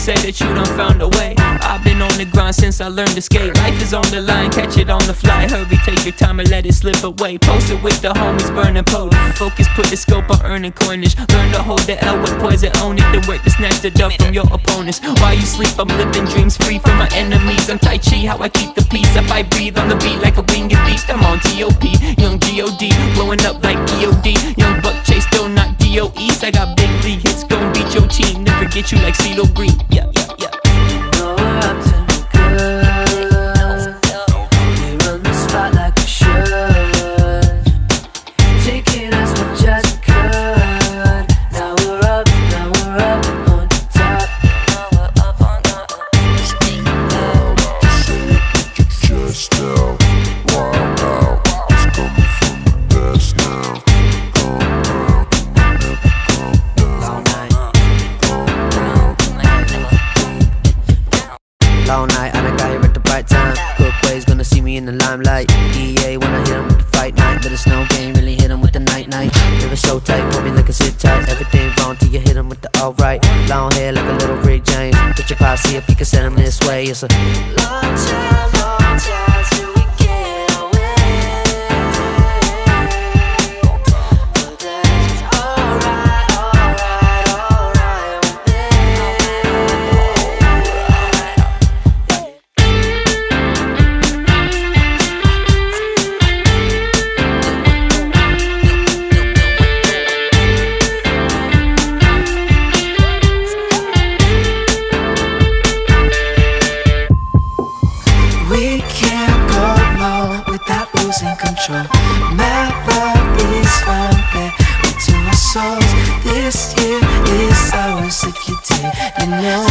Say that you done found a way? I've been on the grind since I learned to skate. Life is on the line, catch it on the fly. Hurry, take your time and let it slip away. Post it with the homies, burning post. Focus, put the scope on earning coinage. Learn to hold the L with poison, own it. The work to snatch the dub from your opponents. While you sleep, I'm living dreams free from my enemies. I'm Tai Chi, how I keep the peace. If I breathe on the beat like a winged beast, I'm on TOP. Young GOD, blowing up like EOD. I got big league hits, gon' beat your team. Never get you like CeeLo Green. Yeah, and I got here at the right time. Good ways, gonna see me in the limelight. EA when I hit him with the fight night. But it's game, really hit him with the night night. Live so tight, put me like a sit tight. Everything wrong till you hit him with the alright. Long hair like a little Rick James. Get your posse if you can send him this way. It's a long time losing control. Is found there into our souls. This year is ours if you take no more.